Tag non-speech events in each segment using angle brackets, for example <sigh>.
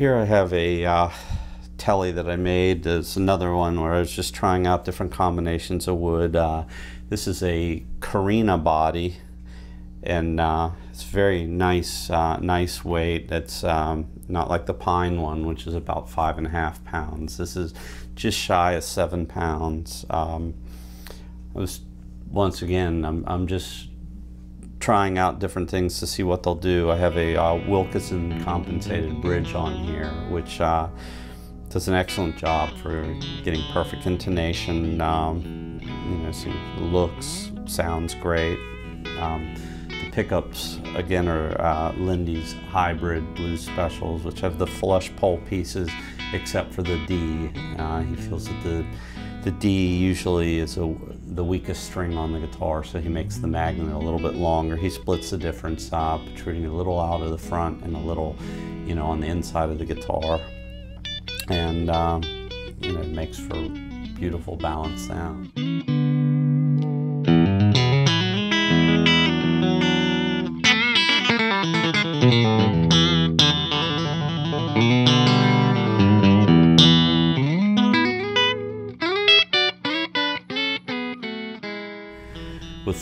Here I have a uh, Tele that I made. There's another one where I was just trying out different combinations of wood. Uh, this is a Korina body and uh, it's very nice, uh, nice weight. It's um, not like the pine one, which is about five and a half pounds. This is just shy of seven pounds. Um, I was once again, I'm, I'm just trying out different things to see what they'll do. I have a uh, Wilkinson compensated bridge on here, which uh, does an excellent job for getting perfect intonation. Um, you know, looks, sounds great. Um, the pickups, again, are uh, Lindy's hybrid blues specials, which have the flush pole pieces except for the D. Uh, he feels that the the D usually is a, the weakest string on the guitar, so he makes the magnet a little bit longer. He splits the difference, uh, protruding a little out of the front and a little, you know, on the inside of the guitar. And, um, you know, it makes for beautiful balanced sound.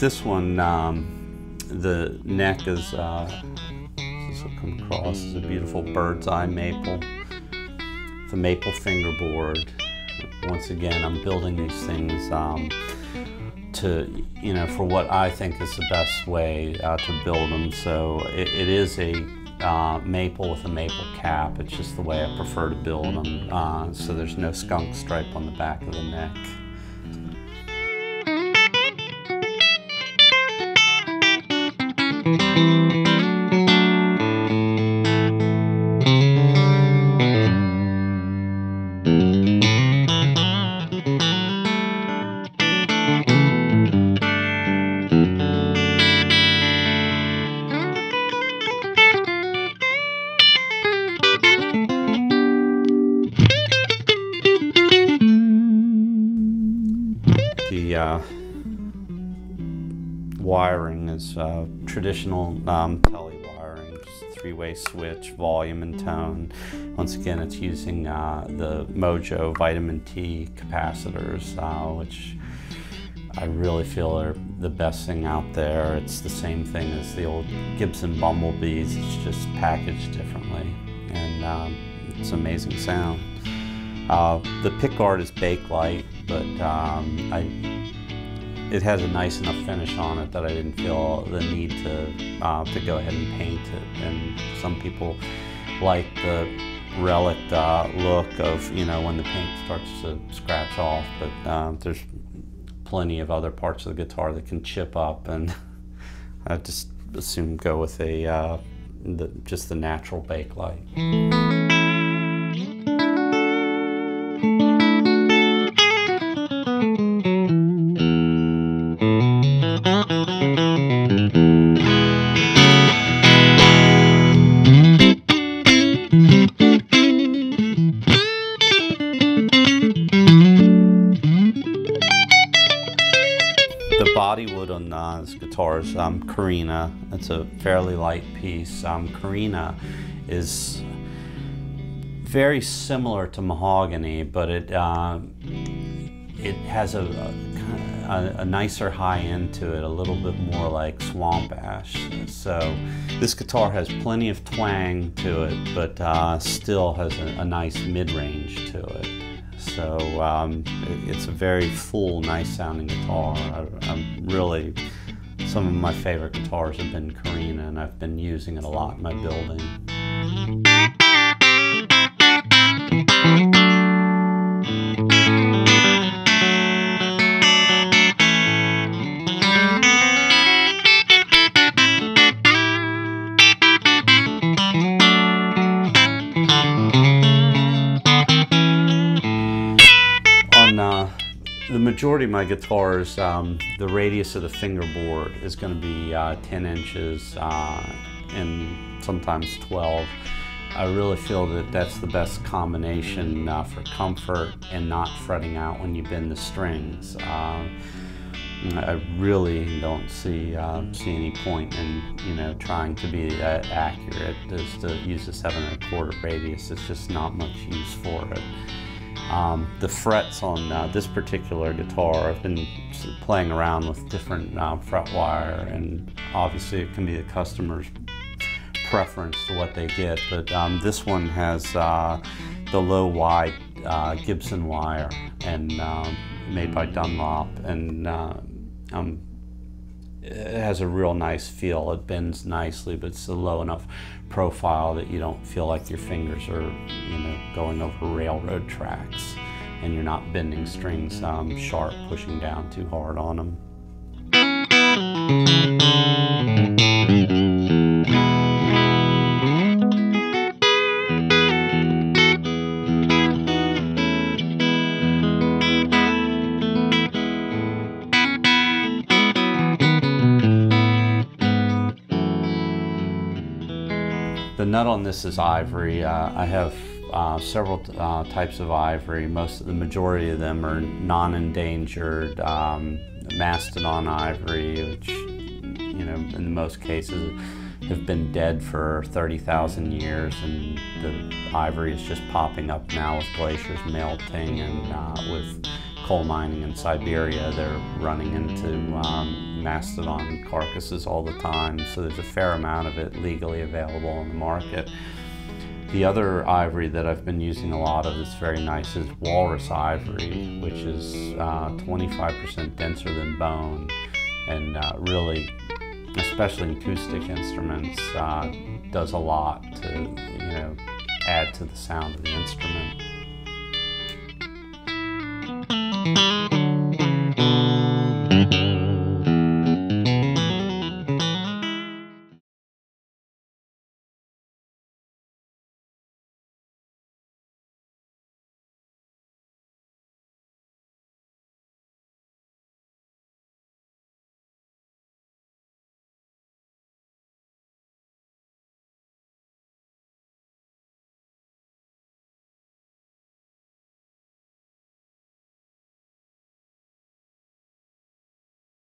This one, um, the neck is, uh, this will come across as a beautiful bird's eye maple. The maple fingerboard. Once again, I'm building these things um, to, you know, for what I think is the best way uh, to build them. So it, it is a uh, maple with a maple cap. It's just the way I prefer to build them. Uh, so there's no skunk stripe on the back of the neck. Uh, wiring is uh, traditional um, tele wiring, just three-way switch, volume and tone. Once again, it's using uh, the Mojo vitamin T capacitors, uh, which I really feel are the best thing out there. It's the same thing as the old Gibson Bumblebees, it's just packaged differently, and um, it's amazing sound. Uh, the pickguard is Bakelite, but um, I, it has a nice enough finish on it that I didn't feel the need to uh, to go ahead and paint it. And some people like the relic uh, look of you know when the paint starts to scratch off, but uh, there's plenty of other parts of the guitar that can chip up, and <laughs> I just assume go with a uh, the, just the natural Bakelite. The body wood on uh, this guitar is um, Korina. It's a fairly light piece. Um, Korina is very similar to mahogany, but it uh, it has a, a, a, nicer high end to it, a little bit more like swamp ash. So this guitar has plenty of twang to it, but uh, still has a, a nice mid-range to it. So um, it's a very full, nice sounding guitar. I, I'm really, some of my favorite guitars have been Korina, and I've been using it a lot in my building. The majority of my guitars, um, the radius of the fingerboard is going to be uh, 10 inches uh, and sometimes 12. I really feel that that's the best combination uh, for comfort and not fretting out when you bend the strings. Uh, I really don't see uh, see any point in you know trying to be uh, accurate. Just to use a seven and a quarter radius, it's just not much use for it. Um, the frets on uh, this particular guitar, I've been playing around with different uh, fret wire, and obviously it can be the customer's preference to what they get. But um, this one has uh, the low wide uh, Gibson wire and um, made by Dunlop, and uh, um, it has a real nice feel. It bends nicely, but it's a low enough profile that you don't feel like your fingers are, you know, going over railroad tracks, and you're not bending strings um, sharp, pushing down too hard on them. The nut on this is ivory. Uh, I have uh, several uh, types of ivory. Most of the majority of them are non-endangered um, mastodon ivory, which you know in most cases have been dead for 30,000 years, and the ivory is just popping up now with glaciers melting and uh, with coal mining in Siberia. They're running into um, mastodon carcasses all the time, so there's a fair amount of it legally available on the market. The other ivory that I've been using a lot of that's very nice is walrus ivory, which is 25% uh, denser than bone and uh, really, especially in acoustic instruments, uh, does a lot to, you know, add to the sound of the instrument.